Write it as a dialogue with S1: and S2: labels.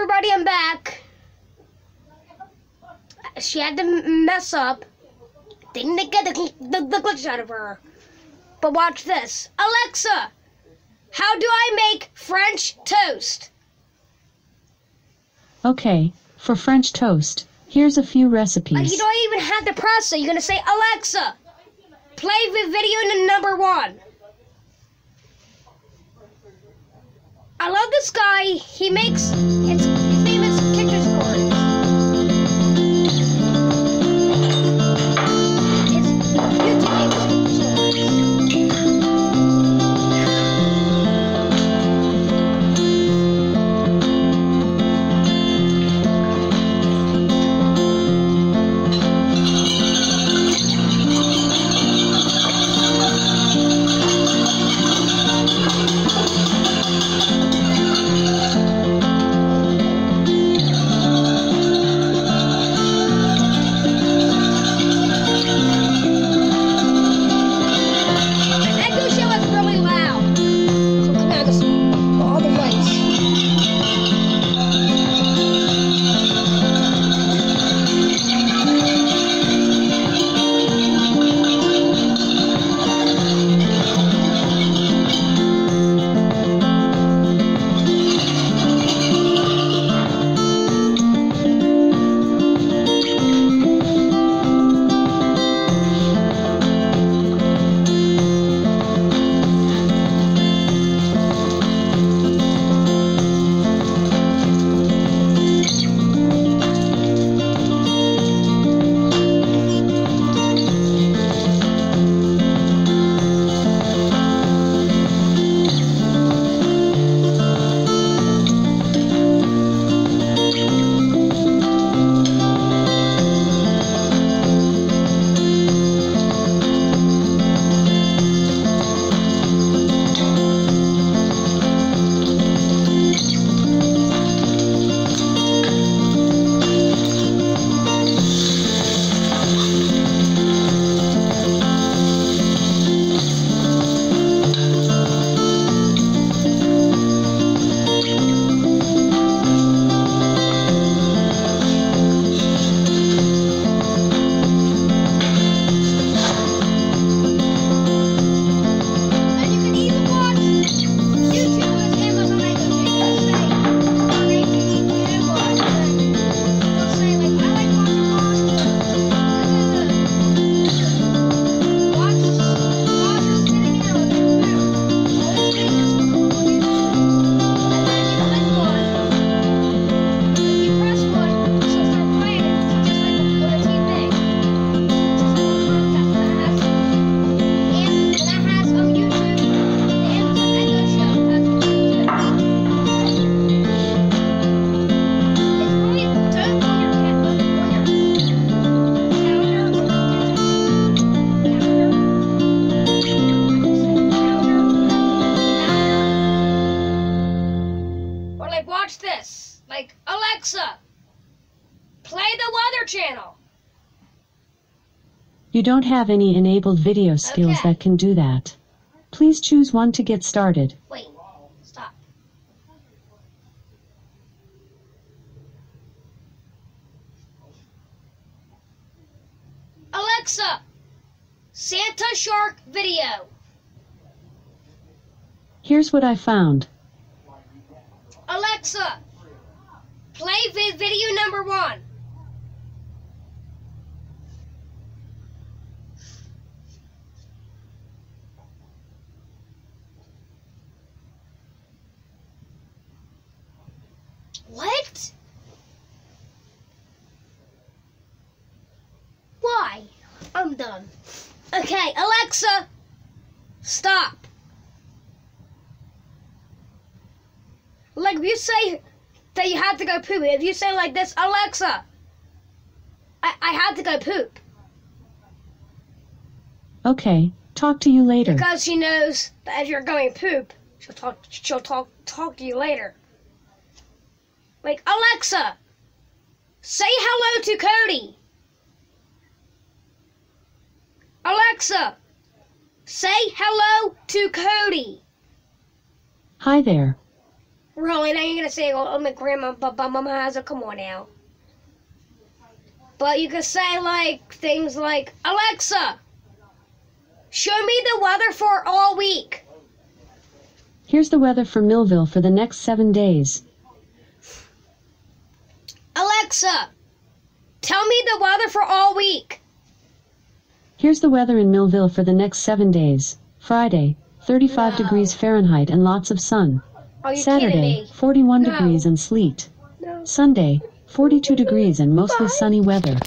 S1: everybody, I'm back. She had to mess up. Didn't get the, the, the glitch out of her. But watch this. Alexa, how do I make French toast?
S2: Okay, for French toast, here's a few
S1: Like,
S2: recipes.
S1: you don't even have to press it. You're gonna say, Alexa, play the video number one. I love this guy. He makes like watch this. Like Alexa, play the Weather Channel.
S2: You don't have any enabled video skills
S1: Okay.
S2: that can do that. Please choose one to get started.
S1: Wait, stop. Alexa, Santa Shark video.
S2: Here's what I found.
S1: Alexa, play vi- video number one. What? Why? I'm done. Okay, Alexa, stop. Like if you say that you had to go poop, if you say like this, Alexa, I, I had to go poop.
S2: Okay, talk to you later.
S1: Because she knows that if you're going poop, she'll talk she'll talk talk to you later. Like Alexa, say hello to Cody. Alexa, say hello to Cody.
S2: Hi there.
S1: Really? Now you're gonna say, "Oh, my grandma, but but mama has a, Come on now. But you could say like things like, "Alexa, show me the weather for all week."
S2: Here's the weather for Millville for the next seven days.
S1: Alexa, tell me the weather for all week.
S2: Here's the weather in Millville for the next seven days. Friday, 35
S1: No.
S2: degrees Fahrenheit and lots of sun.
S1: Are you kidding
S2: Saturday,
S1: me?
S2: 41
S1: No.
S2: degrees and sleet.
S1: No.
S2: Sunday, 42 degrees and mostly sunny weather.